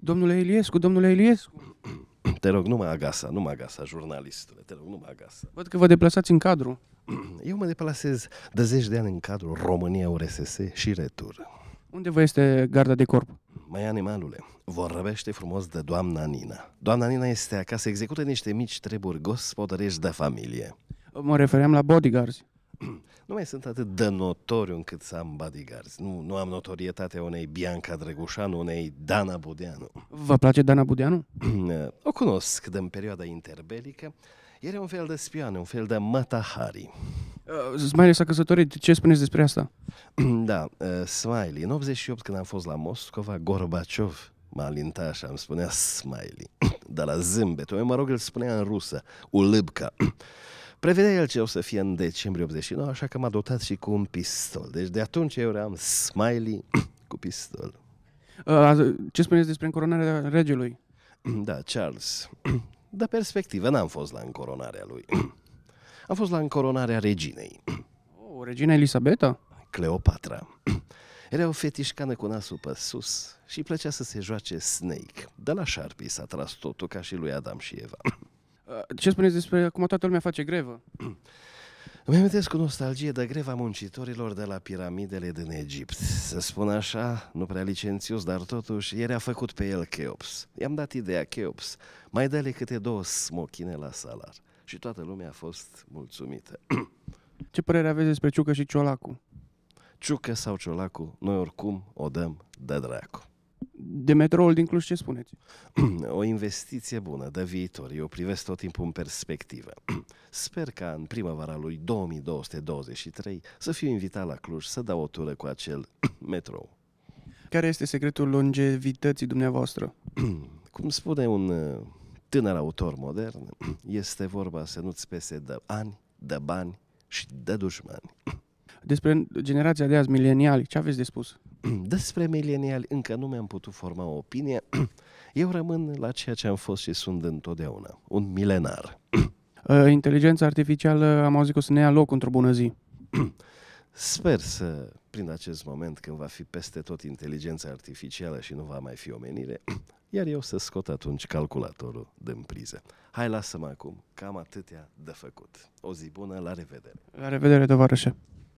Domnule Iliescu, domnule Iliescu, Te rog, nu mă agasa, nu mă agasa, jurnalistule, te rog, nu mă agasa. văd că vă deplasați în cadru. Eu mă deplasez de zeci de ani în cadrul România URSS și retur. Unde vă este garda de corp? Mai animalule, vorbește frumos de doamna Nina. Doamna Nina este acasă, execută niște mici treburi gospodărești de familie. Mă refeream la bodyguards. nu mai sunt atât de notoriu încât să am bodyguards. Nu, nu am notorietatea unei Bianca Drăgușanu, unei Dana Budeanu. Vă place Dana Budeanu? o cunosc din perioada interbelică. Era un fel de spioană, un fel de Matahari. Uh, Smiley s-a căsătorit. Ce spuneți despre asta? da, uh, Smiley. În 88, când am fost la Moscova, Gorbaciov m-a alintat și am spunea Smiley. Dar la zâmbet. meu, mă rog, îl spunea în rusă, Ulibca. Prevedea el ce o să fie în decembrie 89, așa că m-a dotat și cu un pistol. Deci de atunci eu eram Smiley cu pistol. Uh, Ce spuneți despre încoronarea regelui? Da, Charles. De perspectivă, n-am fost la încoronarea lui. Am fost la încoronarea reginei, Oh, regina Elisabeta? Cleopatra. Era o fetișcană cu nasul pe sus și îi plăcea să se joace Snake. De la șarpii s-a tras totul ca și lui Adam și Eva. Uh, Ce spuneți despre cum toată lumea face grevă? Îmi amintesc cu nostalgie de greva muncitorilor de la piramidele din Egipt. Să spun așa, nu prea licențios, dar totuși era făcut pe el Cheops. I-am dat ideea Cheops, mai dă-le câte două smochine la salar. Și toată lumea a fost mulțumită. Ce părere aveți despre Ciucă și Ciolacu? Ciucă sau Ciolacu, noi oricum o dăm de dracu. De metroul din Cluj ce spuneți? o investiție bună de viitor. Eu privesc tot timpul în perspectivă. Sper ca în primăvara lui 2223 să fiu invitat la Cluj să dau o tură cu acel metrou. Care este secretul longevității dumneavoastră? Cum spune un uh, tânăr autor modern, este vorba să nu-ți pese de ani, de bani și de dușmani. Despre generația de azi, mileniali, ce aveți de spus? Despre mileniali încă nu mi-am putut forma o opinie. Eu rămân la ceea ce am fost și sunt întotdeauna, un milenar. Uh, Inteligența artificială am auzit că o să ne ia loc într-o bună zi. Sper să, prin acest moment când va fi peste tot inteligența artificială și nu va mai fi omenire, iar eu să scot atunci calculatorul din priză. Hai, lasă-mă acum, cam atâtea de făcut. O zi bună, la revedere! La revedere, tovarășe!